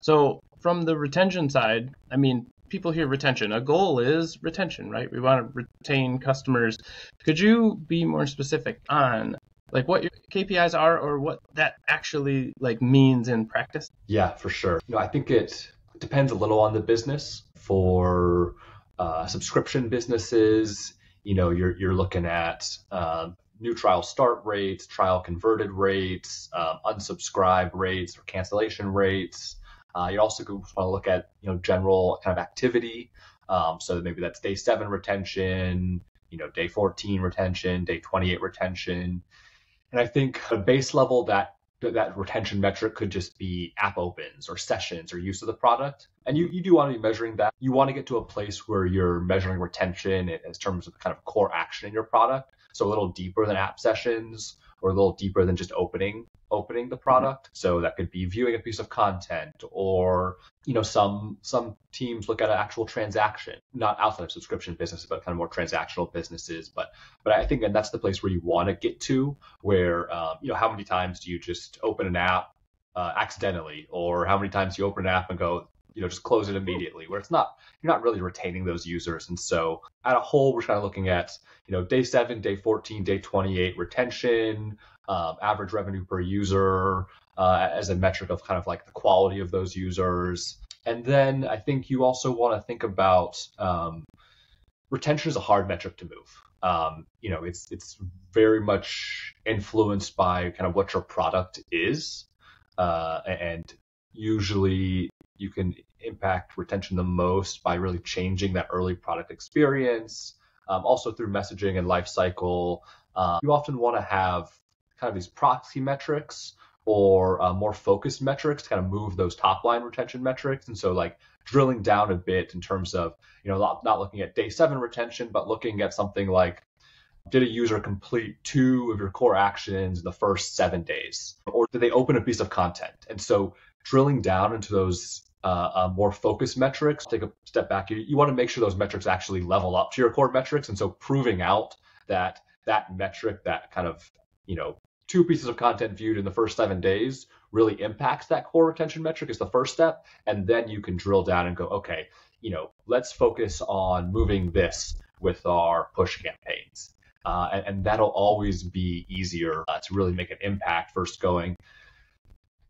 So from the retention side, I mean, people hear retention. A goal is retention, right? We want to retain customers. Could you be more specific on like what your KPIs are or what that actually like means in practice? Yeah, for sure. You know, I think it depends a little on the business. For uh, subscription businesses, you know, you're you're looking at uh, new trial start rates, trial converted rates, um, unsubscribe rates or cancellation rates. Uh, you also want to look at you know general kind of activity. Um, so maybe that's day seven retention, you know, day 14 retention, day 28 retention. And I think a base level that that retention metric could just be app opens or sessions or use of the product. And you, you do want to be measuring that. You want to get to a place where you're measuring retention in, in terms of the kind of core action in your product. So a little deeper than app sessions or a little deeper than just opening opening the product. So that could be viewing a piece of content or, you know, some some teams look at an actual transaction, not outside of subscription businesses, but kind of more transactional businesses. But but I think and that's the place where you want to get to where um, you know, how many times do you just open an app uh, accidentally or how many times do you open an app and go, you know, just close it immediately, where it's not you're not really retaining those users. And so at a whole, we're kind of looking at, you know, day seven, day 14, day 28 retention, um, average revenue per user uh, as a metric of kind of like the quality of those users. And then I think you also want to think about um, retention is a hard metric to move. Um, you know, it's it's very much influenced by kind of what your product is, uh, and usually you can impact retention the most by really changing that early product experience. Um, also through messaging and lifecycle, uh, you often want to have kind of these proxy metrics or uh, more focused metrics to kind of move those top line retention metrics. And so like drilling down a bit in terms of, you know, not, not looking at day seven retention, but looking at something like did a user complete two of your core actions in the first seven days? Or did they open a piece of content? And so drilling down into those uh, uh, more focused metrics, take a step back. You, you want to make sure those metrics actually level up to your core metrics. And so proving out that that metric, that kind of, you know, two pieces of content viewed in the first seven days really impacts that core retention metric is the first step. And then you can drill down and go, okay, you know, let's focus on moving this with our push campaigns. Uh, and, and, that'll always be easier uh, to really make an impact first going,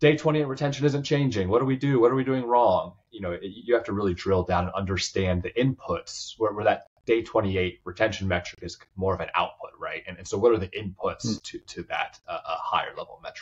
day 28 retention isn't changing. What do we do? What are we doing wrong? You know, you have to really drill down and understand the inputs where, where that day 28 retention metric is more of an output, right? And, and so what are the inputs mm. to, to that uh, higher level metric?